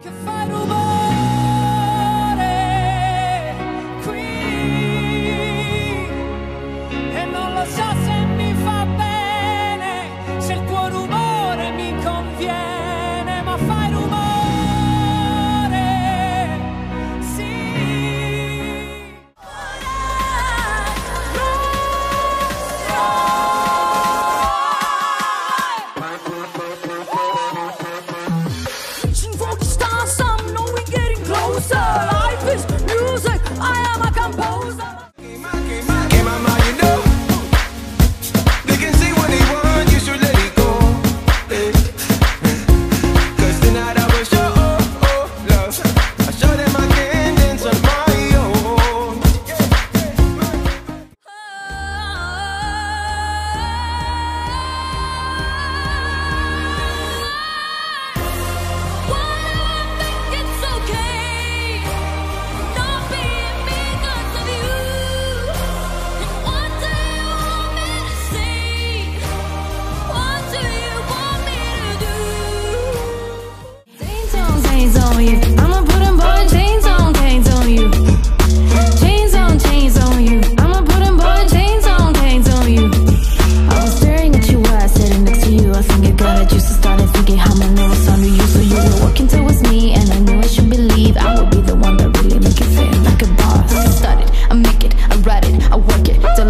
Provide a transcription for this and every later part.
Que faro uma...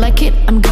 like it, I'm good.